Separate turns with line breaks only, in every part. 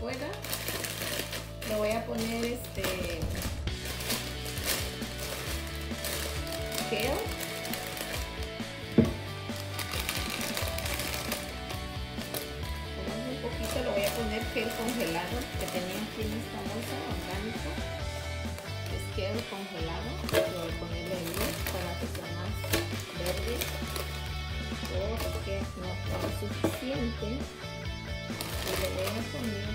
pueda. Le voy a poner este kale. un poquito, le voy a poner kale congelado que tenía aquí en esta bolsa orgánico. Es kale congelado. Le voy a ponerle ahí para que sea más verde. Porque no está suficiente. Y le voy a poner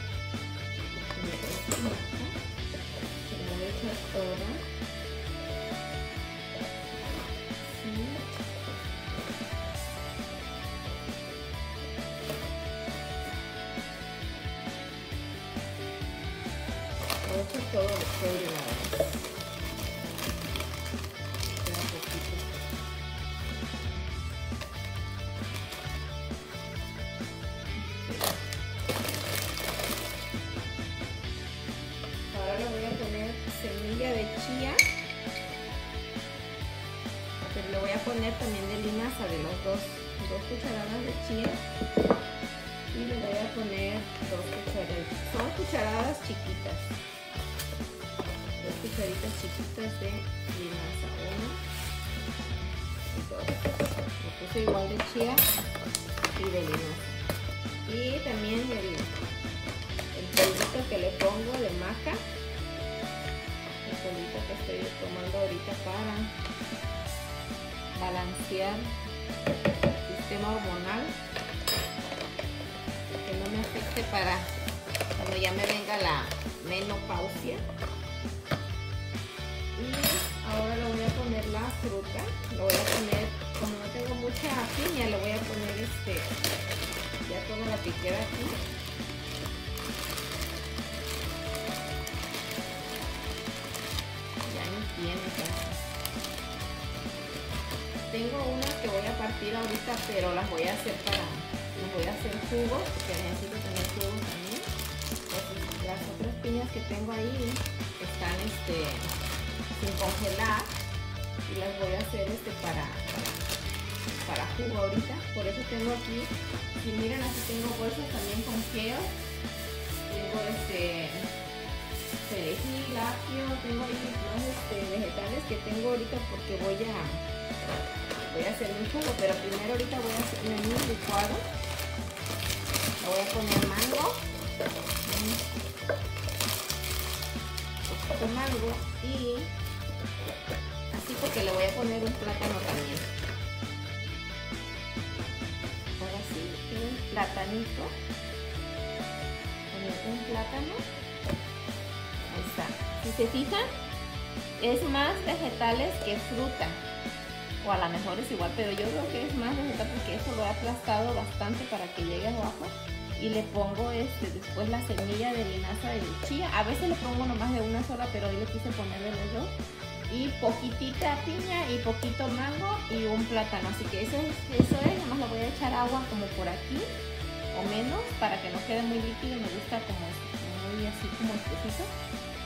la voy a echar toda. Sí. Voy a echar todo después de también de linaza de los dos, dos cucharadas de chía. Y le voy a poner dos cucharadas. Son cucharadas chiquitas. Dos cucharitas chiquitas de linaza. Uno y dos. Le puse igual de chía y de linaza. Y también el, el polvito que le pongo de maca el polvito que estoy tomando ahorita para balancear el sistema hormonal que no me afecte para cuando ya me venga la menopausia. Y ahora le voy a poner la fruta lo voy a poner como no tengo mucha piña le voy a poner este ya toda la piquera aquí tengo unas que voy a partir ahorita pero las voy a hacer para las voy a hacer jugos porque necesito tener jugos también. Las otras piñas que tengo ahí están este sin congelar y las voy a hacer este para, para para jugo ahorita, por eso tengo aquí, si miran aquí tengo bolsas también con kale, tengo este perejil, apio, tengo ahí más este, vegetales que tengo ahorita porque voy a voy a hacer mi jugo, pero primero ahorita voy a hacer mi licuado, voy a poner mango, un poquito mango y así porque le voy a poner un plátano también. platanito. Poner un plátano. Ahí está. Si se fijan es más vegetales que fruta o a lo mejor es igual pero yo creo que es más vegetal porque eso lo he aplastado bastante para que llegue abajo. Y le pongo este después la semilla de linaza de chía. A veces le pongo nomás de una sola pero hoy le quise poner de los dos. Y poquitita piña y poquito mango y un plátano. Así que eso es, eso es, nada más le voy a echar agua como por aquí o menos para que no quede muy líquido me gusta como muy así como espesito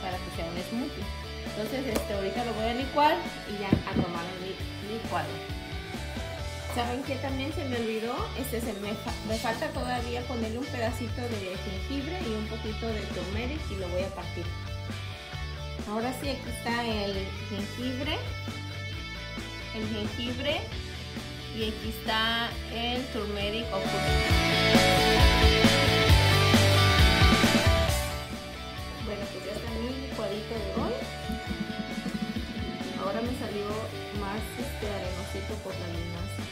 para que sea un smoothie entonces este ahorita lo voy a licuar y ya a tomar el licuado. Saben que también se me olvidó este se me, me falta todavía ponerle un pedacito de jengibre y un poquito de turmeric y lo voy a partir. Ahora sí, aquí está el jengibre, el jengibre y aquí está el turmeric o Bueno, más este arenosito por la linaza.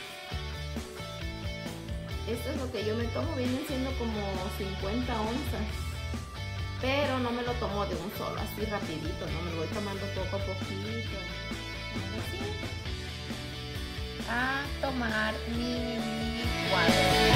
Esto es lo que yo me tomo, vienen siendo como 50 onzas pero no me lo tomo de un solo, así rapidito, no me lo voy tomando poco a poquito. A tomar mi licuado.